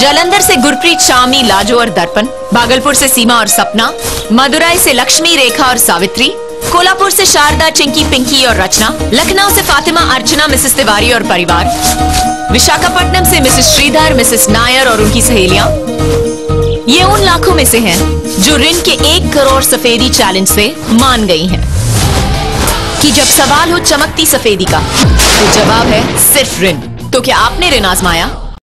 जालंधर से गुरप्रीत, शामी, लाजो और दर्पण, भागलपुर से सीमा और सपना, मदुराई से लक्ष्मी, रेखा और सावित्री कोलापुर से शारदा, चिंकी, पिंकी और रचना, लखनऊ से फातिमा, अर्चना, मिसेस तिवारी और परिवार, विशाखापट्टनम से मिसेस श्रीधर, मिसेस नायर और उनकी सहेलियाँ। ये उन लाखों में से हैं जो ऋण के एक करोड़ सफेदी चैलेंज से मान गई हैं। कि जब सवाल हो चमकती सफेदी का तो जवाब है सिर्फ़ ऋण। तो क्या आपने ऋण आजमाया?